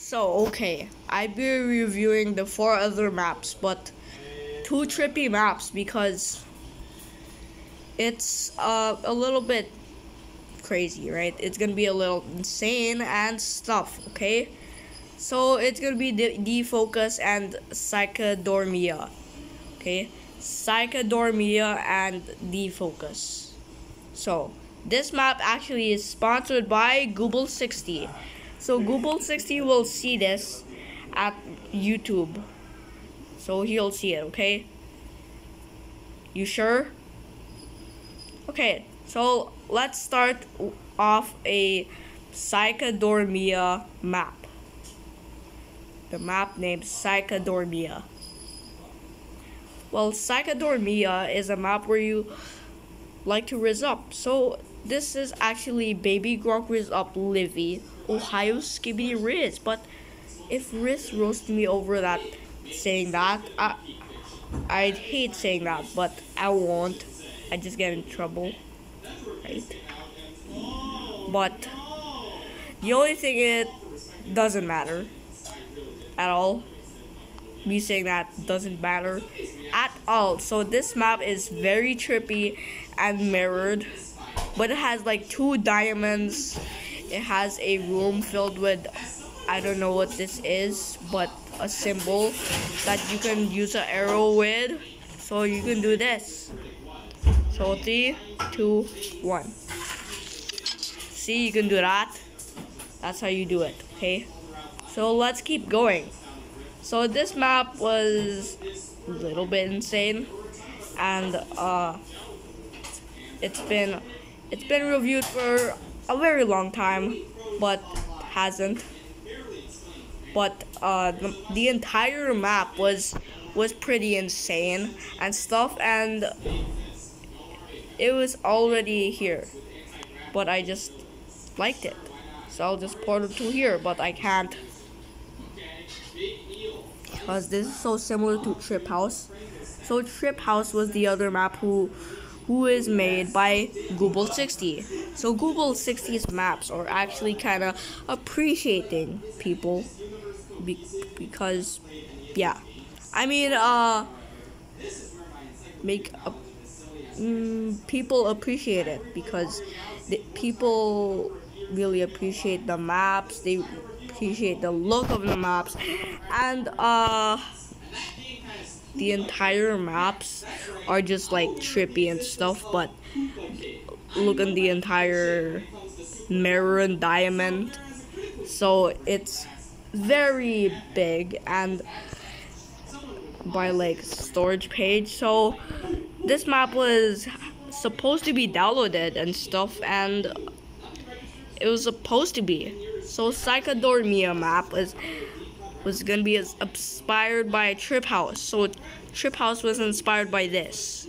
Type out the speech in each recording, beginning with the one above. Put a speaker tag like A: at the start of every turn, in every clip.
A: So, okay, I'd be reviewing the four other maps, but two trippy maps because it's uh, a little bit crazy, right? It's gonna be a little insane and stuff, okay? So, it's gonna be the defocus and psychodormia, okay? Psychodormia and defocus. So, this map actually is sponsored by Google 60. So Google 60 will see this at YouTube. So he'll see it, okay? You sure? Okay, so let's start off a Psychodormia map. The map named Psychodormia. Well, Psychodormia is a map where you like to riz up. So this is actually Baby Gronk Riz Up Livvy, Ohio Skibidi Riz. But if Riz roasted me over that, saying that, I, I'd hate saying that, but I won't. I just get in trouble, right? But the only thing it doesn't matter at all. Me saying that doesn't matter at all. So this map is very trippy and mirrored but it has like two diamonds it has a room filled with I don't know what this is but a symbol that you can use an arrow with. So you can do this. So three two one. See you can do that. That's how you do it okay? So let's keep going. So this map was a little bit insane and uh it's been it's been reviewed for a very long time, but hasn't. But uh, the, the entire map was was pretty insane and stuff, and it was already here, but I just liked it, so I'll just port it to here, but I can't because this is so similar to Trip House. So Trip House was the other map who who is made by Google 60. So Google 60's maps are actually kind of appreciating people be because yeah. I mean uh make a, mm, people appreciate it because the, people really appreciate the maps. They appreciate the look of the maps and uh the entire maps are just like trippy and stuff, but look at the entire mirror and diamond. So it's very big and by like storage page. So this map was supposed to be downloaded and stuff and it was supposed to be. So Psychodormia map was was gonna be inspired by Trip House. So Trip House was inspired by this.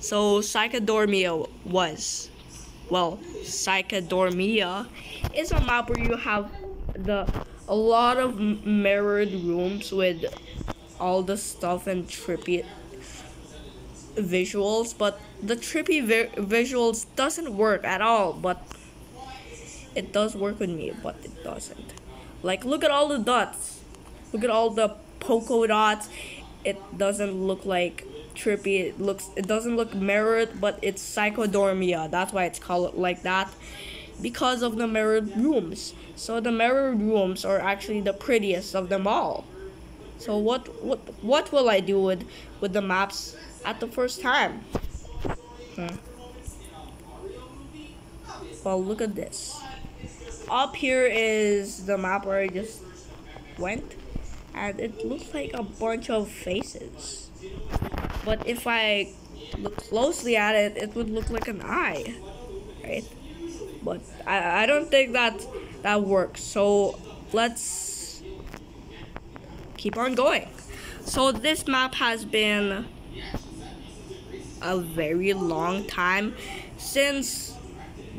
A: So Psychodormia was. Well, Psychodormia is a map where you have the a lot of mirrored rooms with all the stuff and trippy visuals, but the trippy vi visuals doesn't work at all. But it does work with me, but it doesn't. Like, look at all the dots. Look at all the polka dots. It doesn't look like trippy. It looks. It doesn't look mirrored, but it's psychodormia. That's why it's called like that, because of the mirrored rooms. So the mirrored rooms are actually the prettiest of them all. So what what what will I do with with the maps at the first time? Hmm. Well, look at this up here is the map where I just went and it looks like a bunch of faces. But if I look closely at it it would look like an eye right? But I, I don't think that that works. So let's keep on going. So this map has been a very long time since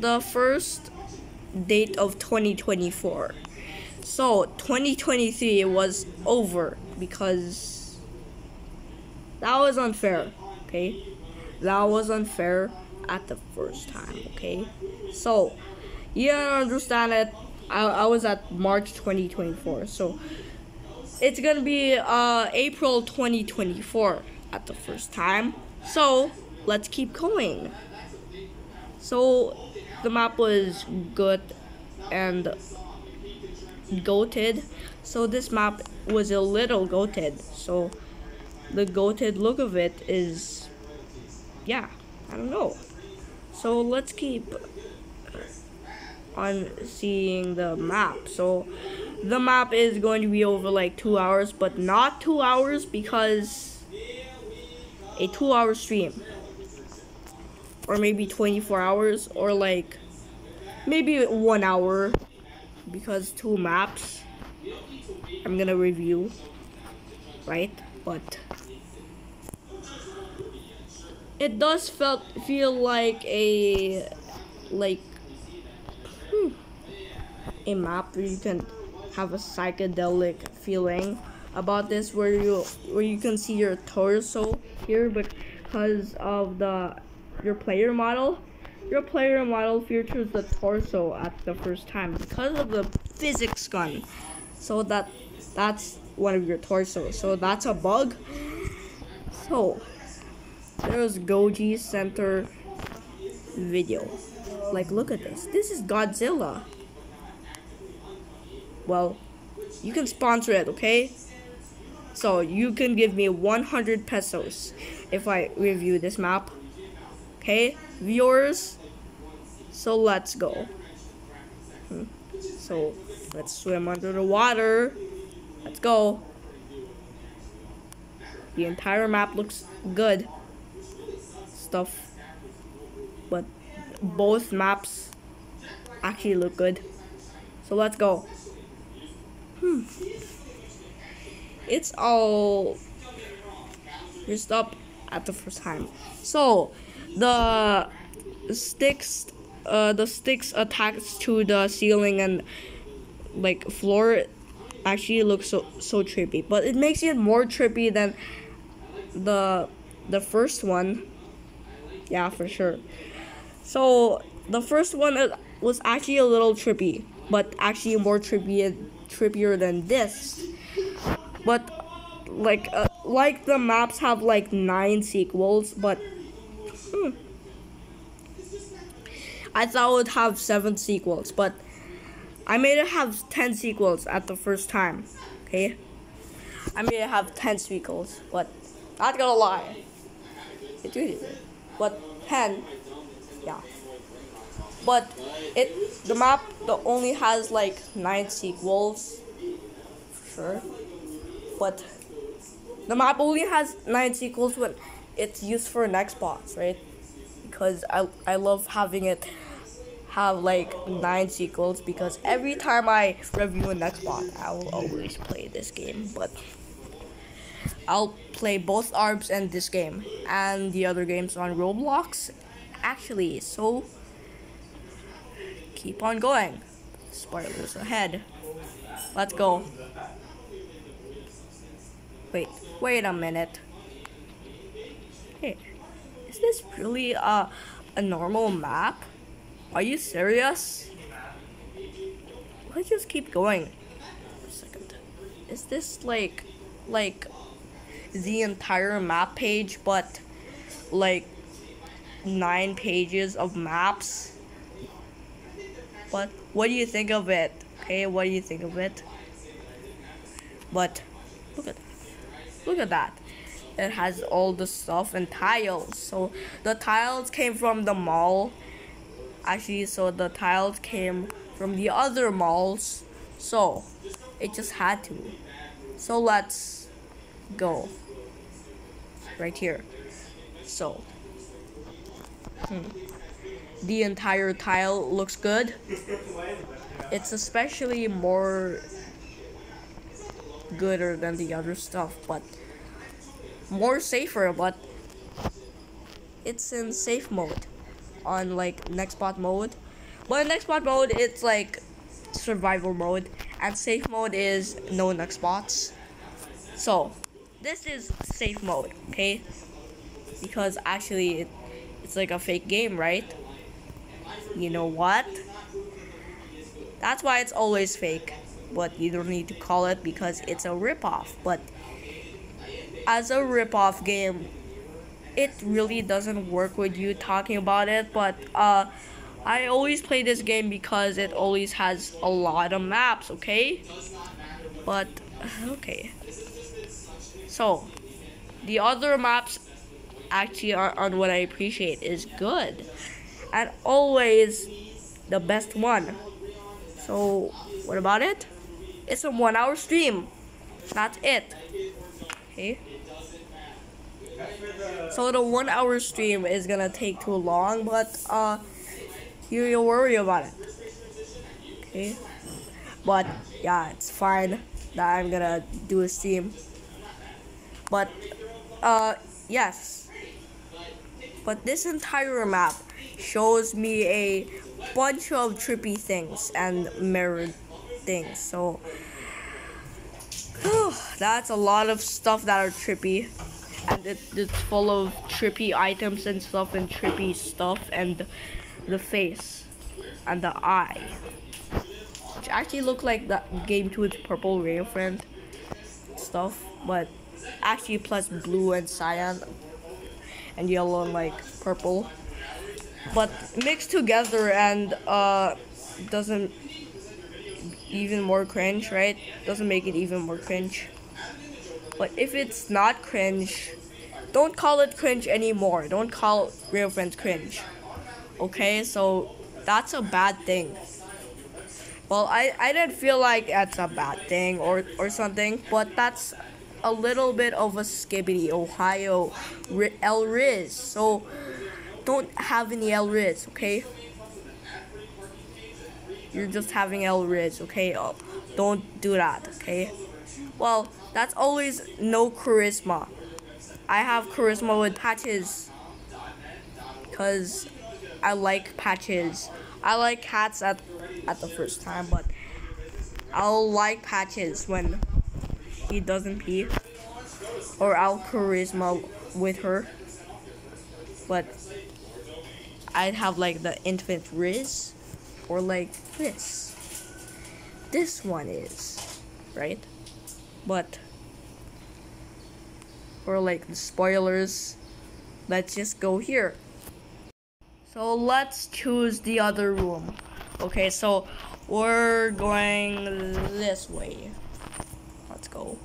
A: the first date of 2024. So 2023 was over because that was unfair, okay? That was unfair at the first time, okay? So you understand it, I, I was at March 2024. So it's gonna be uh, April 2024 at the first time. So let's keep going. So the map was good and goated. So this map was a little goated. So the goated look of it is, yeah, I don't know. So let's keep on seeing the map. So the map is going to be over like two hours, but not two hours because a two hour stream. Or maybe 24 hours, or like maybe one hour because two maps I'm gonna review, right? But it does felt feel like a like hmm, a map where you can have a psychedelic feeling about this where you where you can see your torso here but because of the your player model your player model features the torso at the first time because of the physics gun so that that's one of your torso so that's a bug so there's Goji Center video. Like, look at this. This is Godzilla. Well, you can sponsor it, okay? So, you can give me 100 pesos if I review this map. Okay, viewers? So, let's go. Hmm. So, let's swim under the water. Let's go. The entire map looks good stuff. But both maps actually look good. So let's go. Hmm. It's all messed up at the first time. So the sticks uh, the sticks attached to the ceiling and like floor actually looks so so trippy but it makes it more trippy than the the first one yeah, for sure. So the first one was actually a little trippy, but actually more trippy trippier than this. But like uh, like the maps have like nine sequels, but I thought it would have seven sequels, but I made it have ten sequels at the first time. Okay, I made it have ten sequels, but not gonna lie, it did. But 10 yeah. But it the map the only has like nine sequels sure. But the map only has nine sequels when it's used for an Xbox, right? Because I, I love having it have like nine sequels because every time I review an Xbox, I will always play this game but I'll play both ARBs and this game and the other games on Roblox. Actually so keep on going. Spoilers ahead. Let's go. Wait wait a minute hey is this really a, a normal map are you serious let's just keep going second is this like like the entire map page, but like nine pages of maps. But what do you think of it? Okay, what do you think of it? But look at. Look at that. It has all the stuff and tiles. So the tiles came from the mall. Actually, so the tiles came from the other malls. So it just had to. So let's go right here so hmm. the entire tile looks good it's especially more gooder than the other stuff but more safer but it's in safe mode on like next bot mode but in next bot mode it's like survival mode and safe mode is no next bots so this is safe mode, okay? Because actually, it, it's like a fake game, right? You know what? That's why it's always fake. But you don't need to call it because it's a ripoff. But as a ripoff game, it really doesn't work with you talking about it. But uh, I always play this game because it always has a lot of maps. Okay, but okay. So the other maps actually are on what I appreciate is good and always the best one. So what about it? It's a one hour stream. That's it. Okay. So the one hour stream is gonna take too long, but uh you you worry about it. Okay. But yeah, it's fine that I'm gonna do a stream. But uh yes. But this entire map shows me a bunch of trippy things and mirrored things. So that's a lot of stuff that are trippy. And it, it's full of trippy items and stuff and trippy stuff and the face and the eye. Which actually look like the game to its purple rain friend stuff, but actually plus blue and cyan and yellow and like purple. But mixed together and uh doesn't even more cringe, right? Doesn't make it even more cringe. But if it's not cringe, don't call it cringe anymore. Don't call real friends cringe. Okay, so that's a bad thing. Well, I, I didn't feel like that's a bad thing or, or something, but that's a little bit of a Skibidi Ohio El Riz. So don't have any El Riz, okay? You're just having El Riz, okay? Oh, don't do that, okay? Well, that's always no charisma. I have charisma with patches. Because I like patches. I like cats at, at the first time, but I'll like patches when he doesn't pee. Or I'll charisma with her. But I'd have like the infant Riz. Or like this. This one is. Right? But or like the spoilers, let's just go here. So let's choose the other room. Okay, so we're going this way. Let's go.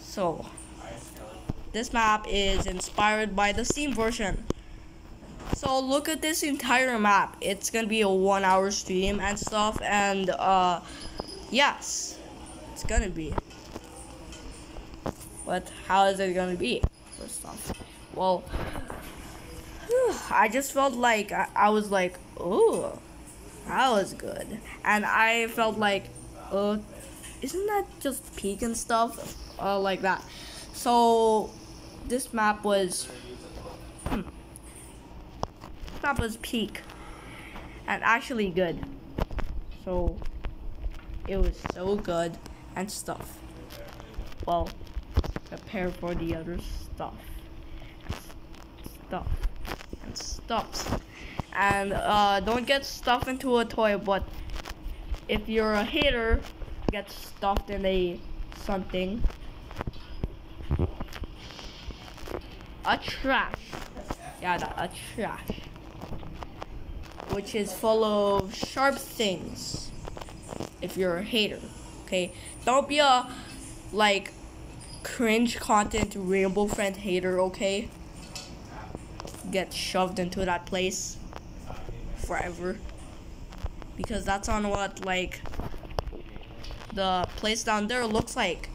A: So, this map is inspired by the Steam version. So look at this entire map. It's gonna be a one hour stream and stuff and uh yes. It's gonna be. But how is it gonna be? First off. Well I just felt like I, I was like, oh that was good. And I felt like, uh isn't that just peak and stuff? Uh like that. So this map was hmm, map was peak and actually good. So it was so good and stuff. Well, prepare for the other stuff. Stuff. And stuffs. And uh, don't get stuffed into a toy, but if you're a hater, get stuffed in a something. A trash. Yeah, a trash. Which is full of sharp things. If you're a hater. Okay? Don't be a like cringe content rainbow friend hater, okay? Get shoved into that place forever. Because that's on what like the place down there looks like.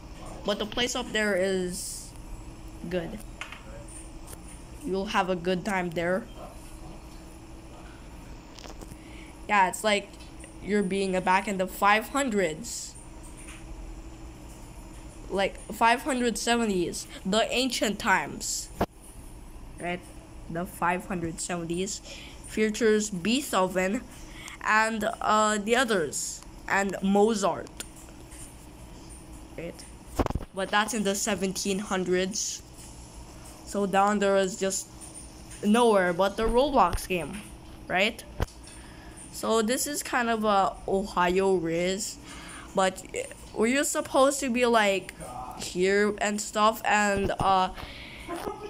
A: But the place up there is good. You'll have a good time there. Yeah, it's like you're being a back in the 500s like 570s, the ancient times. Right? The 570s features Beethoven and uh, the others and Mozart. Right? But that's in the 1700s. So down there is just nowhere but the Roblox game, right? So this is kind of a Ohio Riz, but were you supposed to be like here and stuff and uh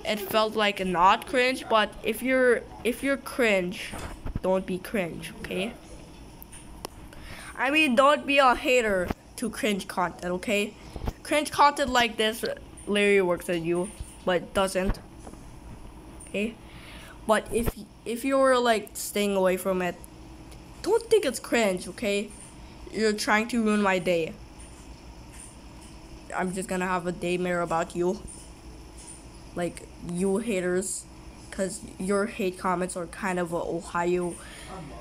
A: it felt like not cringe but if you're if you're cringe don't be cringe okay? I mean don't be a hater to cringe content okay? Cringe content like this larry works at you but doesn't okay? But if if you're like staying away from it don't think it's cringe okay you're trying to ruin my day i'm just gonna have a daymare about you like you haters because your hate comments are kind of a Ohio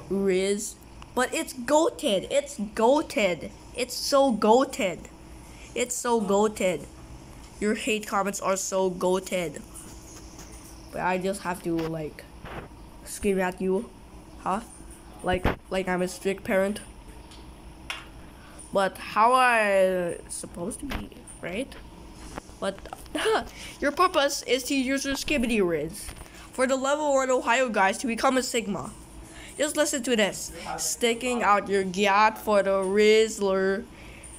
A: Riz. But it's goated. It's goated. It's so goated. It's so goated. Your hate comments are so goated. But I just have to like scream at you. Huh? Like like I'm a strict parent. But how I supposed to be, right? But your purpose is to use your Skibidi Riz for the level 1 Ohio guys to become a Sigma. Just listen to this. Sticking out your gyat for the Rizzler.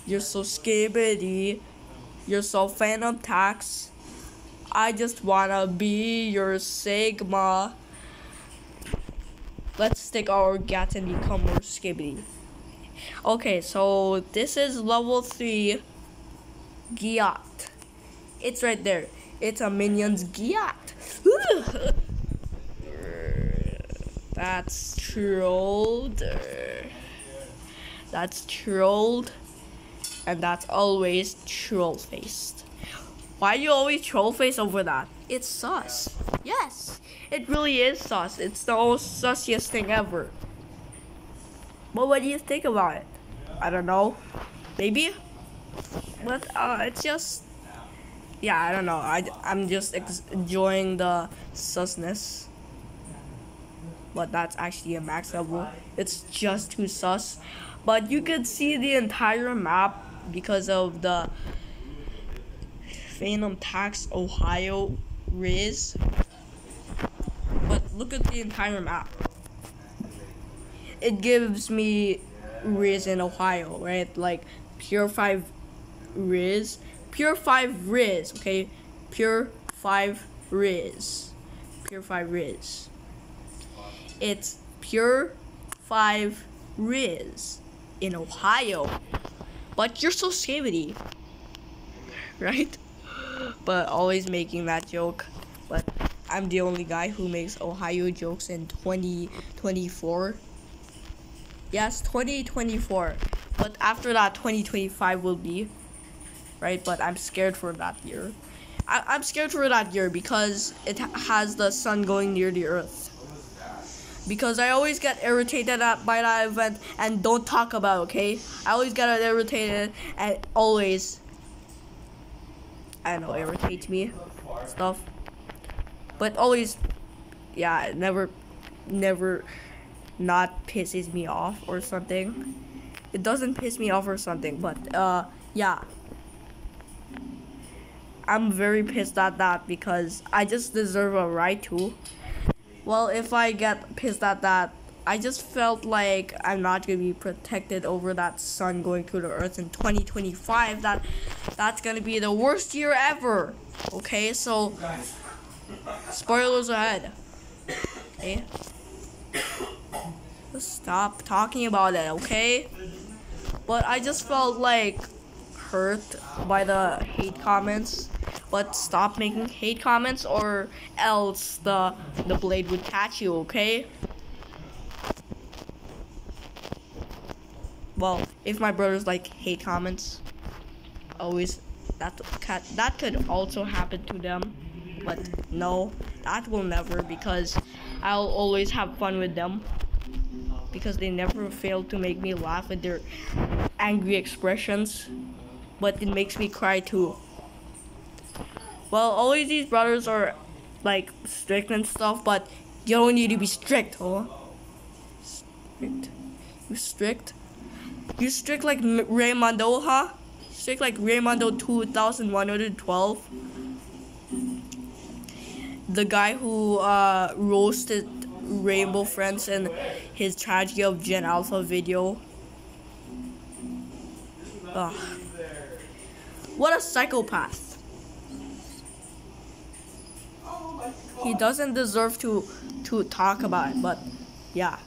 A: You're so skibidi. You're so fanum tax. I just wanna be your Sigma. Let's stick our gat and become more skibidi. Okay, so this is level 3 Gyat. It's right there. It's a minion's Gyat. That's trolled. That's trolled. And that's always troll faced. Why you always troll face over that? It's sus. Yes, it really is sus. It's the most sussiest thing ever. But what do you think about it? I don't know. Maybe? But uh, it's just yeah, I don't know. I, I'm just enjoying the susness. But that's actually a max level. It's just too sus. But you could see the entire map because of the Fanum Tax Ohio Riz. But look at the entire map. It gives me Riz in Ohio, right? Like Pure 5 Riz Pure 5 Riz, okay? Pure 5 Riz. Pure 5 Riz. It's Pure 5 Riz in Ohio. But you're so skivity. Right? But always making that joke. But I'm the only guy who makes Ohio jokes in 2024. Yes, 2024. But after that, 2025 will be right? But I'm scared for that year. I, am scared for that year because it has the sun going near the earth. Because I always get irritated at, by that event and don't talk about, okay? I always get irritated and always, I know, irritates me, stuff. But always, yeah, never, never not pisses me off or something. It doesn't piss me off or something, but, uh, yeah. I'm very pissed at that because I just deserve a right to. Well, if I get pissed at that, I just felt like I'm not gonna be protected over that sun going through the earth in 2025. That that's gonna be the worst year ever. Okay, so spoilers ahead. Okay, just stop talking about it. Okay, but I just felt like hurt by the hate comments but stop making hate comments or else the the blade would catch you okay well if my brothers like hate comments always that that could also happen to them but no that will never because I'll always have fun with them because they never fail to make me laugh with their angry expressions but it makes me cry too well, always these brothers are like strict and stuff, but you don't need to be strict, huh? Strict. You strict? You strict like Raymondo, huh? Strict like Raymondo 2112. The guy who uh, roasted Rainbow Friends in his Tragedy of Gen Alpha video. Ugh. What a psychopath. He doesn't deserve to to talk about it, but yeah.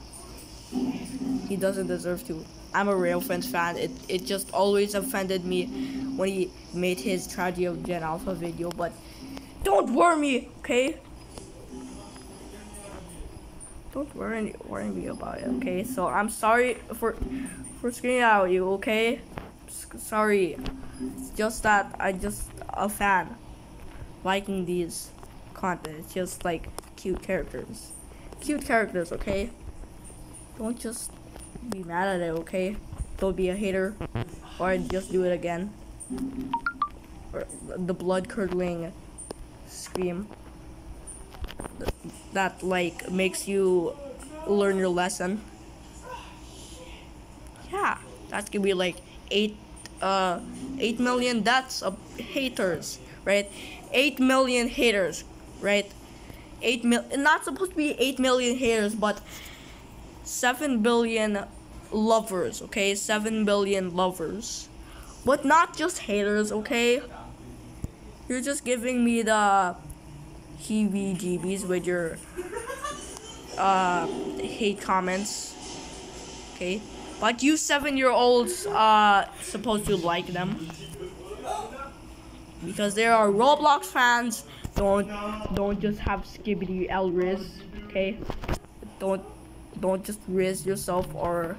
A: He doesn't deserve to. I'm a Real Friends fan. It it just always offended me when he made his Tragedy of Gen Alpha video, but don't worry me, okay? Don't worry worry me about it, okay? So I'm sorry for for screaming out you, okay? Sorry. It's just that I just a fan liking these content. It's just like cute characters. Cute characters, okay? Don't just be mad at it, okay? Don't be a hater. Or I'd just do it again. Or the blood curdling scream th- that like makes you learn your lesson. Yeah, that could be like eight uh eight million deaths of haters, right? Eight million haters, right? Eight mil not supposed to be eight million haters, but seven billion lovers, okay? Seven billion lovers. But not just haters, okay? You're just giving me the heebie jeebies with your uh hate comments. Okay? But you seven year olds uh supposed to like them. Because they are Roblox fans. Don't don't just have Skibbity L Riz, okay? Don't don't just raise yourself or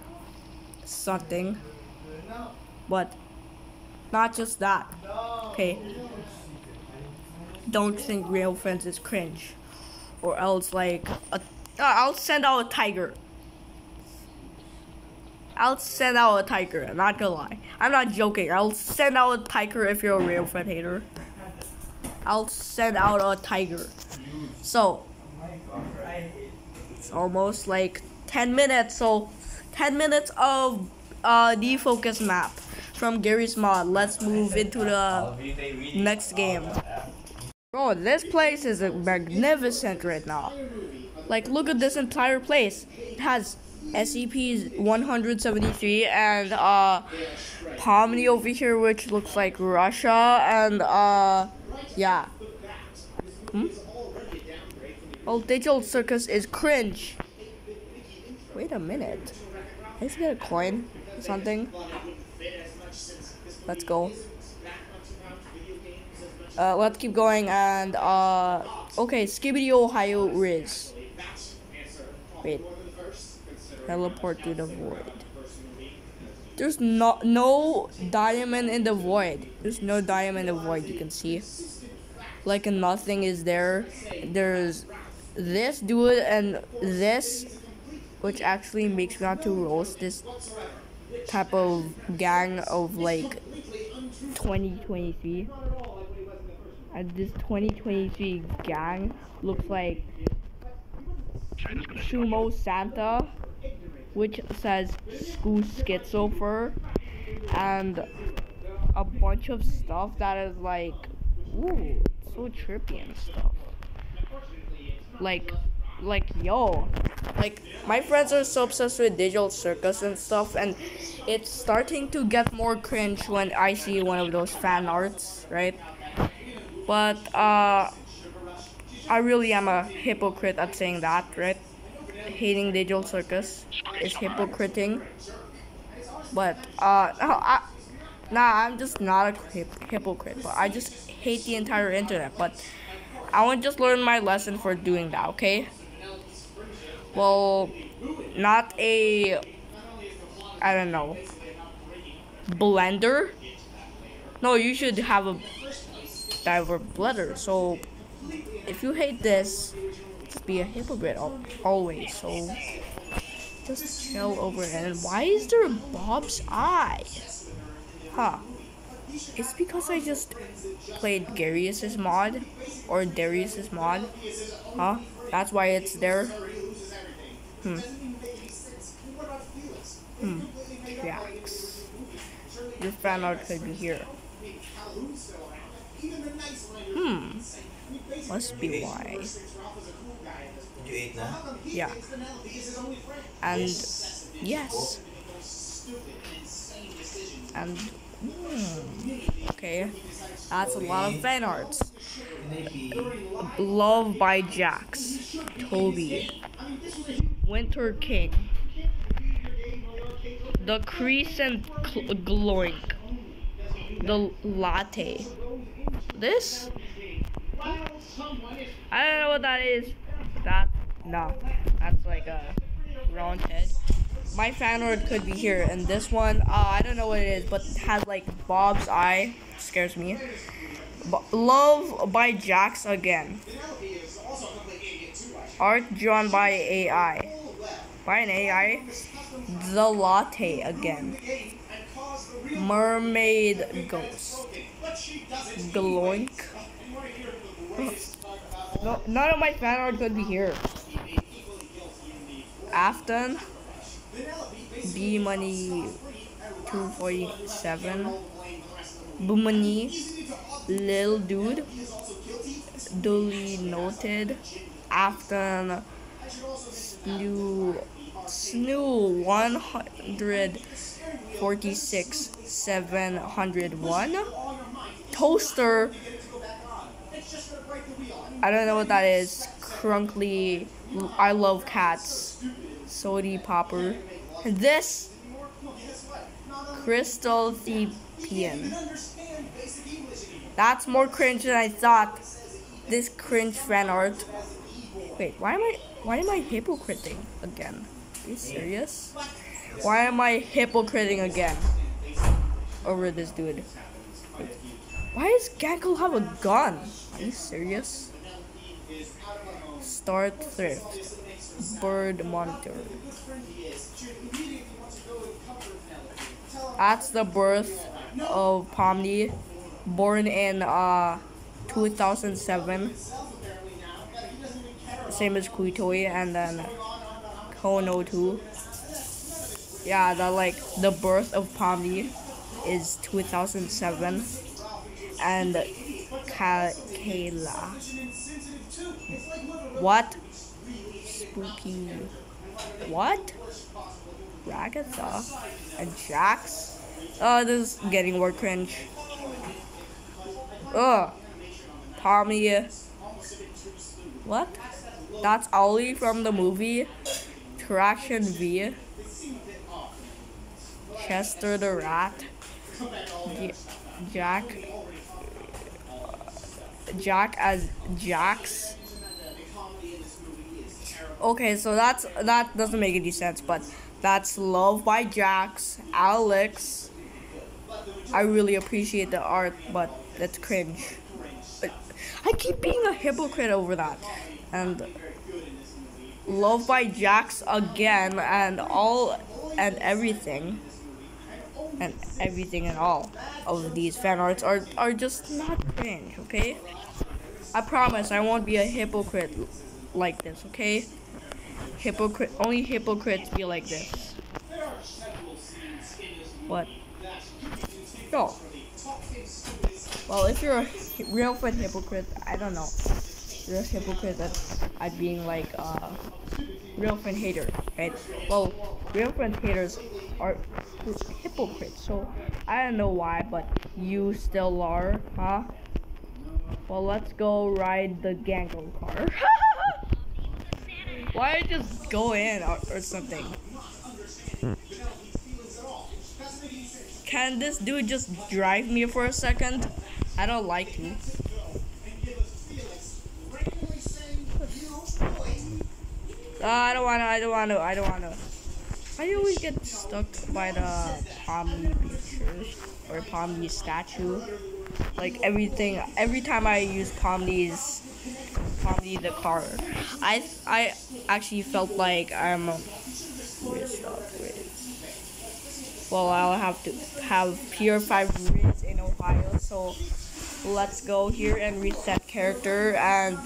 A: something. But not just that. Okay. Don't think real friends is cringe. Or else like uh, I'll send out a tiger. I'll send out a tiger, I'm not gonna lie. I'm not joking. I'll send out a tiger if you're a real friend hater. I'll send out a tiger. So it's almost like 10 minutes. So 10 minutes of uh, defocus map from Garry's mod. Let's move into the next game. Bro, this place is magnificent right now. Like, look at this entire place. It has SCP 173 and uh, Pomni over here, which looks like Russia, and uh, yeah. Hmm? Well, Digital Circus is cringe. Wait a minute. Let's get a coin or something. Let's go. Uh, let's keep going and uh, okay, Skibbity Ohio Riz. Wait. Teleport to the void. There's no no diamond in the void. There's no diamond in the void. You can see. Like nothing is there. There's this dude and this, which actually makes me want to roast this type of gang of like 2023. And uh, this 2023 gang looks like Sumo Santa, which says School Schizo Fur, and a bunch of stuff that is like, ooh, so trippy and stuff. Like, like yo, like my friends are so obsessed with digital circus and stuff, and it's starting to get more cringe when I see one of those fan arts, right? But uh, I really am a hypocrite at saying that, right? Hating digital circus is hypocriting. But uh, no, I, nah, I'm just not a hypocrite. But I just hate the entire internet. But I want to just learn my lesson for doing that. Okay. Well, not a. I don't know. Blender. No, you should have a diver blender. So if you hate this, just be a hypocrite always. So just chill over it. And why is there Bob's eye? Huh. It's because I just played Darius's mod or Darius's mod. Huh? That's why it's there. Hmm. Hmm. Yaks. Your fan art could be here. Hmm. Must be why. Yeah. And yes. And hmm, okay, that's a lot of fan.
B: Maybe.
A: Love by Jax, Toby, Winter King, The Crescent Gloink, The Latte. This? I don't know what that is. That, no, that's like a round head. My fan art could be here, and this one, uh, I don't know what it is, but it has like Bob's eye. Scares me. B- Love by Jax again. Art drawn by AI. By an AI. The Latte again. Mermaid Ghost. Gloink. No, none of my fan art could be here. Afton. B Money 247. Boomani. Lil Dude. Duly noted. Afton. Snoo. Snoo 146 701. Toaster. I don't know what that is. Crunkly. I love cats. Sody Popper. And this. Crystal Thepian. That's more cringe than I thought. This cringe fan art. Wait, why am I why am I hypocriting again? Are you serious? Why am I hypocriting again? Over this dude. Why does Gangle have a gun? Are you serious? Start thrift. Bird monitor. That's the birth of Pomni, born in uh 2007. Same as Kuitoi and then Kono 2. Yeah, the like the birth of Pomni is 2007 and Ka- Kayla. What? Spooky. What? Ragatha and Jax. Oh, this is getting more cringe. Ugh. Pomni. What? That's Ollie from the movie Traction V. Chester the Rat. J- Jack. Jack as Jax. Okay, so that's that doesn't make any sense, but that's Love by Jax, Alex. I really appreciate the art, but that's cringe. I keep being a hypocrite over that. And Love by Jax again and all and everything and everything and all of these fan arts are are just not cringe, okay? I promise I won't be a hypocrite like this, okay? Hypocrite only hypocrites be like this. What? No. Well, if you're a real fan hypocrite, I don't know. You're a hypocrite at, at being like uh real friend hater, right? Well, real friend haters are hypocrites, so I don't know why, but you still are, huh? Well, let's go ride the Gangle car. why just go in or, or something? Can this dude just drive me for a second? I don't like him. Uh, I don't wanna, I don't wanna, I don't wanna. I always get stuck by the palm picture or palm Pomni statue. Like everything, every time I use Pomni's, The car, I, I actually felt like I'm. Well, I'll have to have 5 Riz in Ohio, so let's go here and reset character. And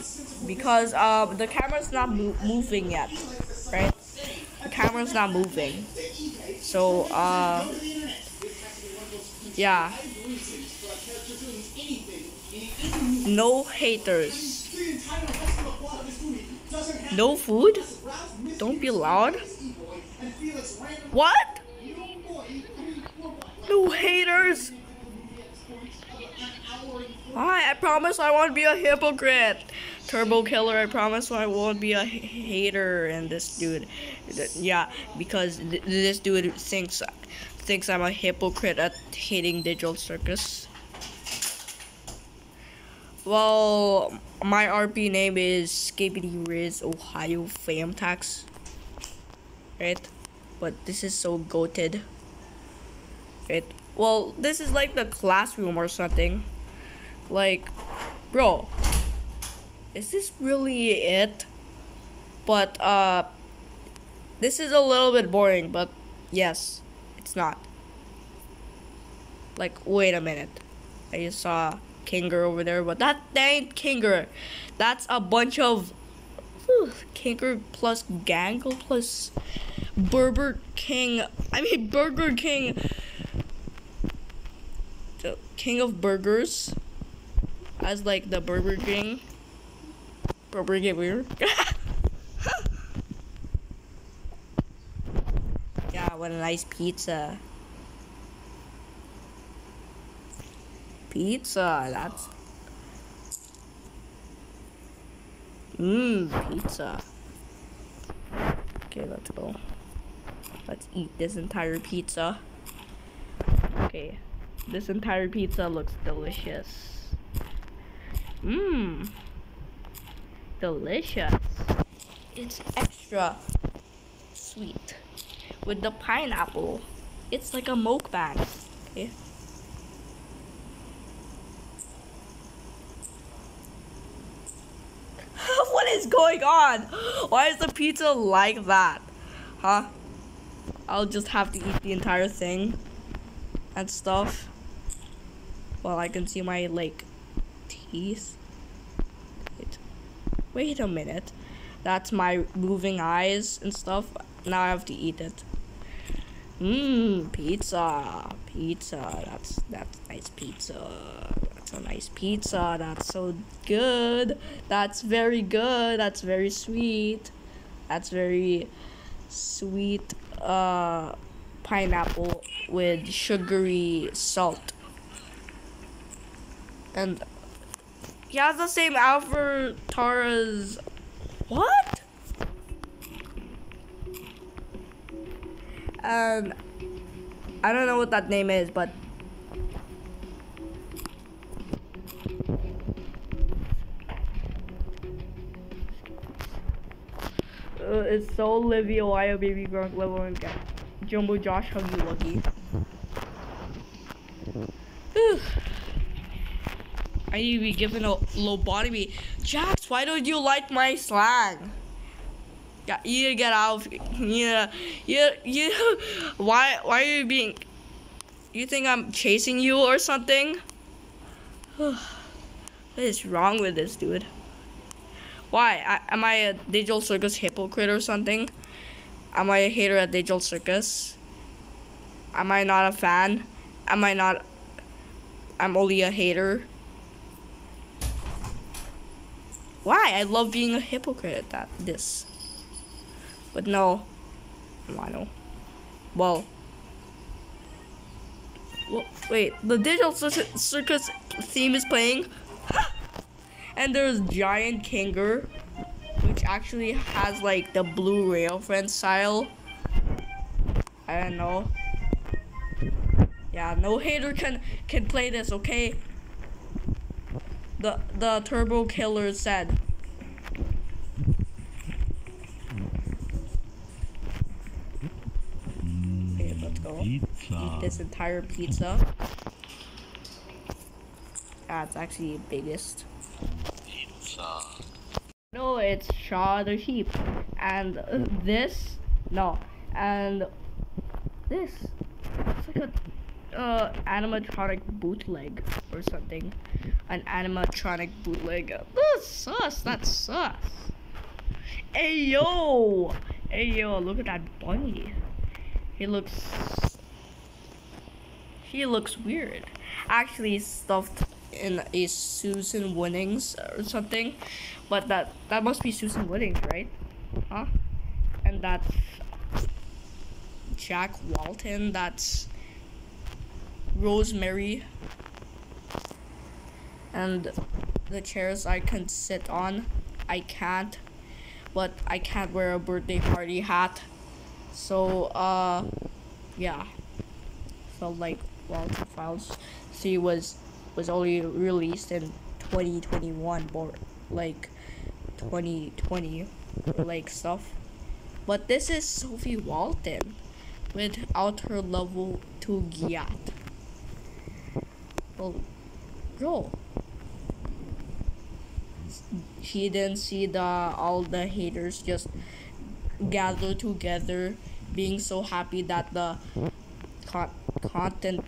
A: because uh, the camera's not mo- moving yet, right? The camera's not moving. So, uh, yeah. No haters. No food? Don't be loud. What? No haters. Why? I promise I won't be a hypocrite. Turbo Killer, I promise I won't be a hater. And this dude, yeah, because th- this dude thinks thinks I'm a hypocrite at hating Digital Circus. Well, my RP name is Skibidi Riz Ohio Fanum Tax. Right? But this is so goated. Right? Well, this is like the classroom or something. Like, bro, is this really it? But, uh, this is a little bit boring, but yes, it's not. Like, wait a minute. I just saw Kinger over there, but that, that ain't Kinger. That's a bunch of whew, Kinger plus Gangle plus Burger King. I mean, Burger King. The king of burgers. As like the Burger King. Burger King weird. yeah, what a nice pizza. Pizza, that's. Mmm, pizza. Okay, let's go. Let's eat this entire pizza. Okay, this entire pizza looks delicious. Mmm, delicious. It's extra sweet with the pineapple. It's like a mukbang. Okay. what is going on? Why is the pizza like that? Huh? I'll just have to eat the entire thing and stuff. Well, I can see my like teeth. Wait, wait a minute. That's my moving eyes and stuff. Now I have to eat it. Mmm, pizza, pizza. That's that's nice pizza. That's a nice pizza. That's so good. That's very good. That's very sweet. That's very sweet. Uh, pineapple with sugary salt. And he has the same as what? Um, I don't know what that name is, but uh, it's so Olivia, Ohio, baby, Gronk, level, and Jumbo, Josh, Huggy, Wuggy. Whew. I need to be given a lobotomy. Jax, why don't you like my slang? Yeah, you get out. Of, yeah, you, you. Why, why are you being? You think I'm chasing you or something? what is wrong with this dude? Why? I, am I a Digital Circus hypocrite or something? Am I a hater at Digital Circus? Am I not a fan? Am I not? I'm only a hater. Why? I love being a hypocrite at that this. But no. I know. Well. well wait, the Digital Circus theme is playing. and there's Giant Kinger, which actually has like the blue rail friend style. I don't know. Yeah, no hater can can play this, okay? The the turbo killer said. Let's. Eat this entire pizza. Ah, it's actually the biggest.
C: Pizza.
A: No, it's Shaw the sheep, and uh, this no, and this it's like a uh, animatronic bootleg or something, an animatronic bootleg. That's sus. That's sus. Hey yo, hey yo, look at that bunny. He looks. He looks weird. Actually, stuffed in a Susan Winnings or something, but that that must be Susan Winnings, right? Huh? And that's Jack Walton. That's Rosemary. And the chairs I can sit on, I can't. But I can't wear a birthday party hat. So, uh, yeah. Felt like Walton Files 3 was was only released in 2021 or like 2020 like stuff. But this is Sophie Walton without her level 2 Giat. Well, girl. She didn't see the all the haters just gather together being so happy that the con- content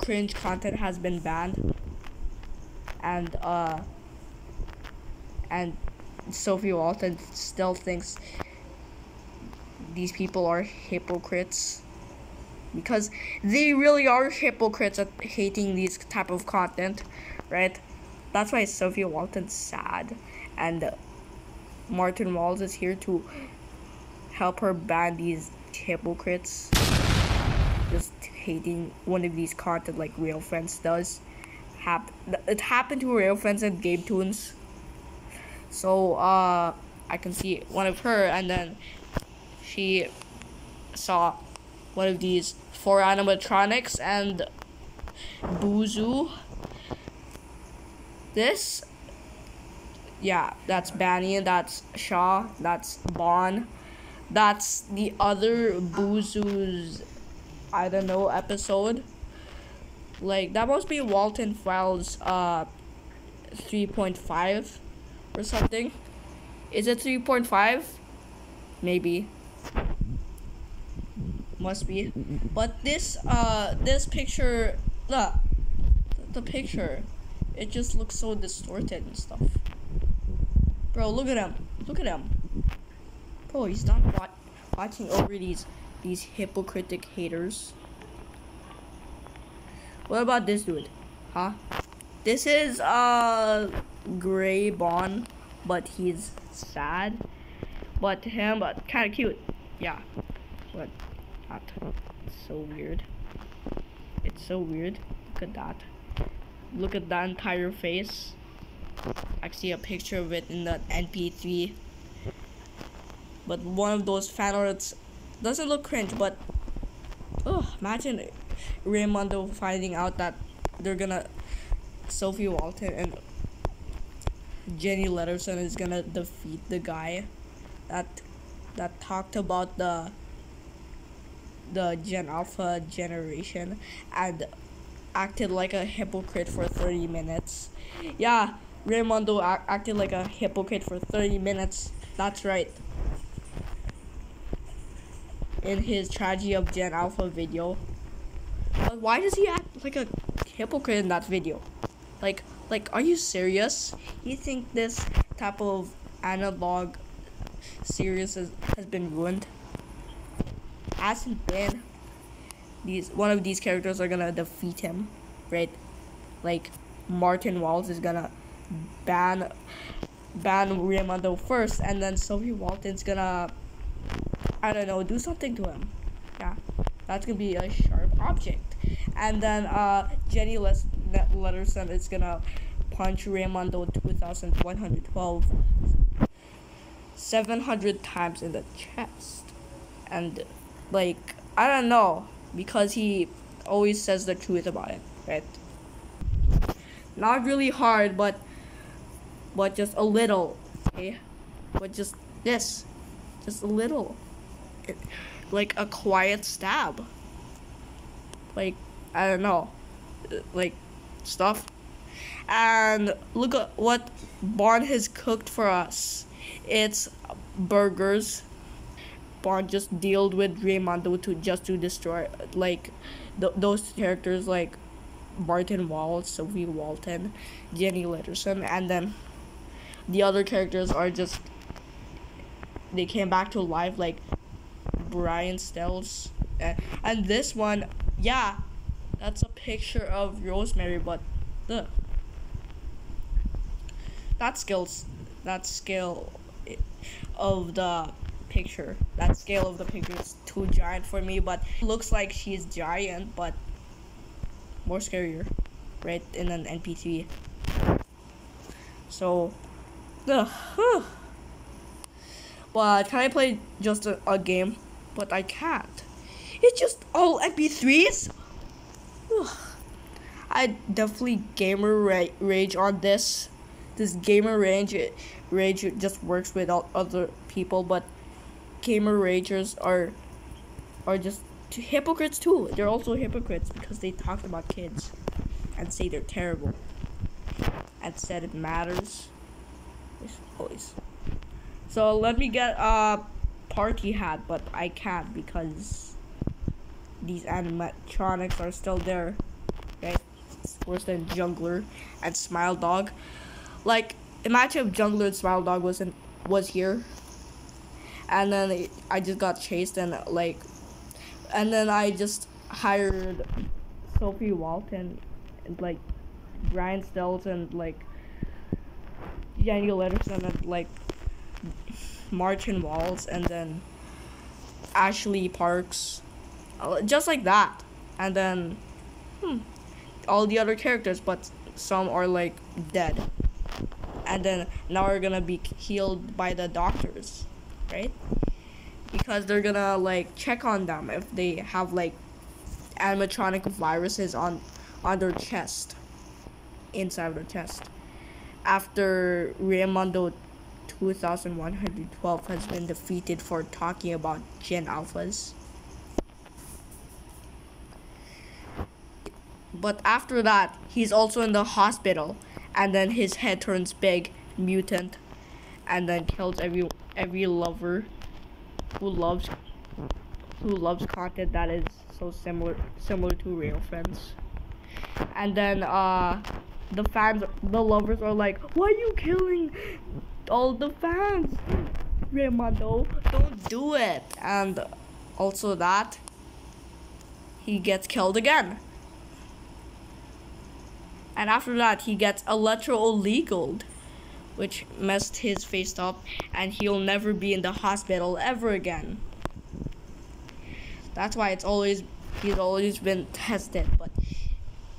A: cringe content has been banned. And uh and Sophie Walton still thinks these people are hypocrites. Because they really are hypocrites at hating these type of content right? That's why Sophie Walton's sad. And Martin Walls is here to help her ban these hypocrites hating one of these content like Real Friends does. Hap- it happened to Real Friends and Game Tunes. So uh I can see one of her and then she saw one of these four animatronics and Boozoo. This yeah, that's Banyan, that's Shaw, that's Bon. That's the other Boozoo's I don't know episode. Like that must be Walton Files uh 3.5 or something. Is it 3.5? Maybe. Must be. But this uh this picture look the picture it just looks so distorted and stuff. Bro, look at him. Look at him. Bro, he's not wa- watching over these these hypocritic haters. What about this dude? Huh? This is uh Gray Bon, but he's sad. But him, but kind of cute. Yeah, but not so weird. It's so weird. Look at that. Look at that entire face. I see a picture of it in the NP3. But one of those fan arts doesn't look cringe, but oh, imagine Raymondo finding out that they're gonna Sophie Walton and Jenny Letterson is gonna defeat the guy that that talked about the the Gen Alpha generation and acted like a hypocrite for 30 minutes. Yeah, Raymondo acted like a hypocrite for 30 minutes. That's right in his tragedy of Gen Alpha video. But why does he act like a hypocrite in that video? Like, like, are you serious? You think this type of analog series has, has been ruined? Hasn't been. These one of these characters are gonna defeat him, right? Like Martin Walls is gonna ban ban Raymondo first, and then Sophie Walton's gonna I don't know, do something to him. Yeah, that's gonna be a sharp object. And then uh, Jenny Les- Letterson is gonna punch Raymondo 2112 700 times in the chest. And, like, I don't know, because he always says the truth about it, right? Not really hard, but, but just a little, okay? But just this, just a little like a quiet stab. Like I don't know, like stuff. And look at what Bond has cooked for us. It's burgers. Bond just dealt with Raymondo to just to destroy like th- those characters like Martin Wall, Sophie Walton, Jenny Letterson, and then the other characters are just they came back to life like Brian Stelz. Uh, and this one, yeah, that's a picture of Rosemary, but look, that skills that scale of the picture that scale of the picture is too giant for me but looks like she's giant but more scarier right in an npt so ugh, but can i play just a, a game but i can't. It's just all mp3s Ugh. i definitely gamer ra- rage on this. This gamer range rage just works with all other people but gamer ragers are are just hypocrites too. They're also hypocrites because they talk about kids and say they're terrible and said it matters. It's always. So let me get a party hat but i can't because these animatronics are still there right? It's worse than jungler and smile dog? Like imagine if jungler and smile dog wasn't was here. And then i just got chased and like and then i just hired sophie walton and like brian stelz and like daniel Ederson and like martin walls and then ashley parks. Uh, just like that. And then hmm, all the other characters but some are like dead. And then now we're gonna be healed by the doctors right? Because they're gonna like check on them if they have like animatronic viruses on on their chest inside of their chest. After Raimundo 2112 has been defeated for talking about gen alphas. But after that he's also in the hospital and then his head turns big mutant and then kills every every lover who loves who loves content that is so similar similar to real friends. And then uh the fans the lovers are like why are you killing all the fans. Raimondo don't do it. And also that he gets killed again. And after that he gets electro illegal which messed his face up and he'll never be in the hospital ever again. That's why it's always he's always been tested. But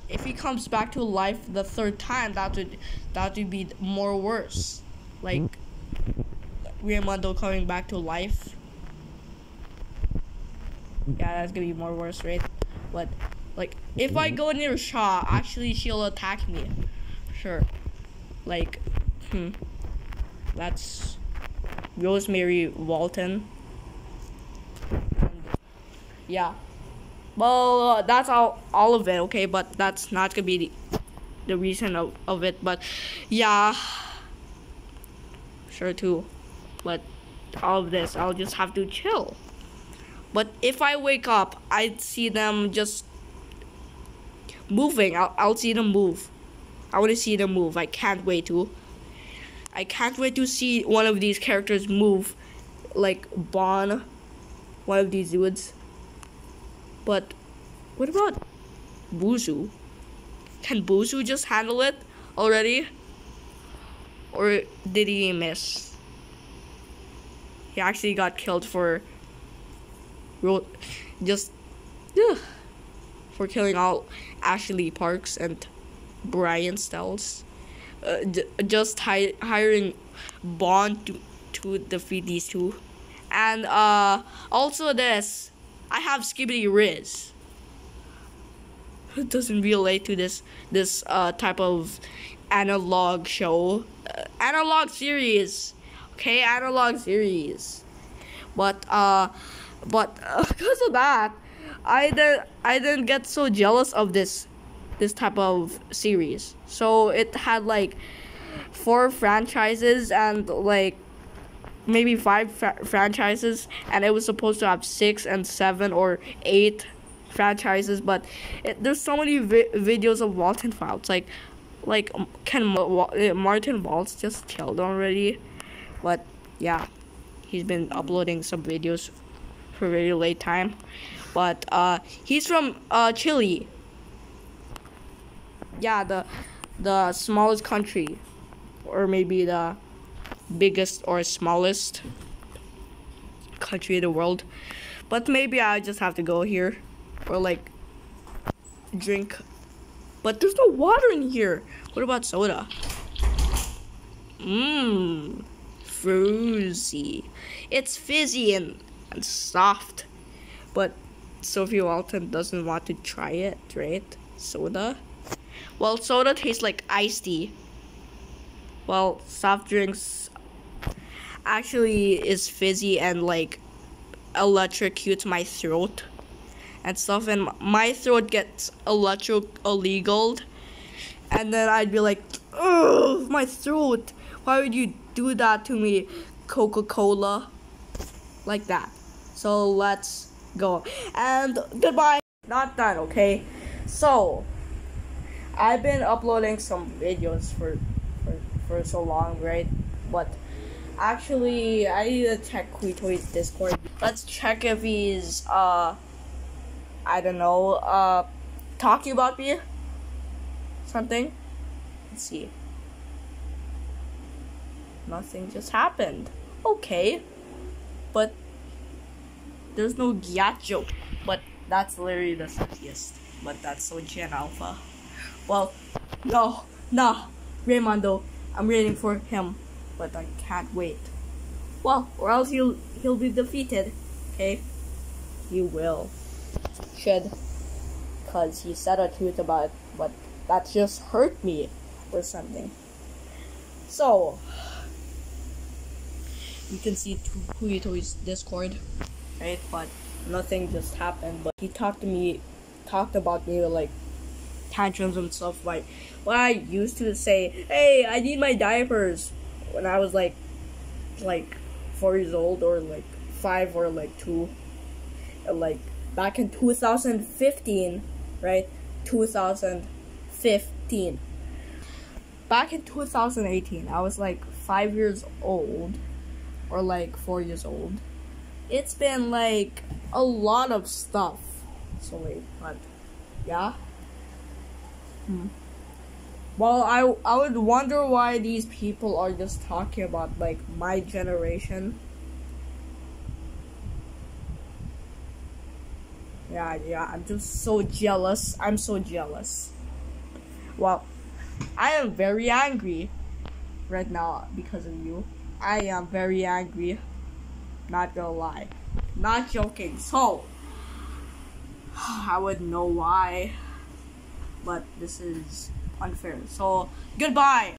A: if he comes back to life the third time that would that would be more worse like Raimundo coming back to life. Yeah that's gonna be more worse right? But like if I go near Shaw actually she'll attack me. Sure. Like hmm. That's Rosemary Walton. Yeah. Well uh, that's all all of it okay? But that's not gonna be the, the reason of, of it. But yeah sure too but all of this i'll just have to chill. But if i wake up I'd see them just moving. I'll, I'll see them move. I want to see them move. I can't wait to i can't wait to see one of these characters move like Bon, one of these dudes. But what about Boozoo? Can Boozoo just handle it already? Or did he miss? He actually got killed for just ugh, for killing all Ashley Parks and Brian Stelz. Uh, just hi- hiring Bond to, to defeat these two. And uh, also this I have Skibidi Riz. It doesn't relate to this this uh, type of analog show, analog series. Okay, analog series. But uh, but uh, because of that, I didn't I didn't get so jealous of this this type of series. So it had like four franchises and like maybe five fra- franchises and it was supposed to have six and seven or eight franchises but it, there's so many vi- videos of Walton files like like can uh, Martin Waltz just killed already but yeah he's been uploading some videos for very late time but uh he's from uh Chile yeah the the smallest country or maybe the biggest or smallest country in the world. But maybe I just have to go here or like drink. But there's no water in here. What about soda? Mmm, frozy. It's fizzy and, and soft. But Sophie Walton doesn't want to try it, right? Soda? Well, soda tastes like iced tea. Well, soft drinks actually is fizzy and like electrocutes my throat and stuff and my throat gets electro illegal and then I'd be like, oh, my throat. Why would you do that to me, Coca-Cola? Like that. So let's go. And goodbye. Not done, okay? So, I've been uploading some videos for, for, for so long, right? But actually, I need to check Quito's Discord. Let's check if he's, uh, I don't know, uh, you about me? Something? Let's see. Nothing just happened. Okay. But there's no Gyacho. But that's literally the silliest. But that's so Gen Alpha. Well, no, no, Raymondo. I'm waiting for him, but I can't wait. Well, or else he'll he'll be defeated. Okay, he will. Should, cause he said a truth about but that just hurt me or something. So, you can see Huyitoi's Discord, right? But nothing just happened. But he talked to me, talked about me like tantrums and stuff. Like when I used to say, "Hey, I need my diapers," when I was like, like four years old or like five or like two, and, like back in 2015, right? 2015. Back in 2018, I was like five years old, or like four years old. It's been like a lot of stuff. So wait, but yeah. Hmm. Well, I I would wonder why these people are just talking about like my generation. Yeah, yeah, I'm just so jealous. I'm so jealous. Well, I am very angry right now because of you. I am very angry. Not gonna lie. Not joking. So, I would know why. But this is unfair. So, goodbye.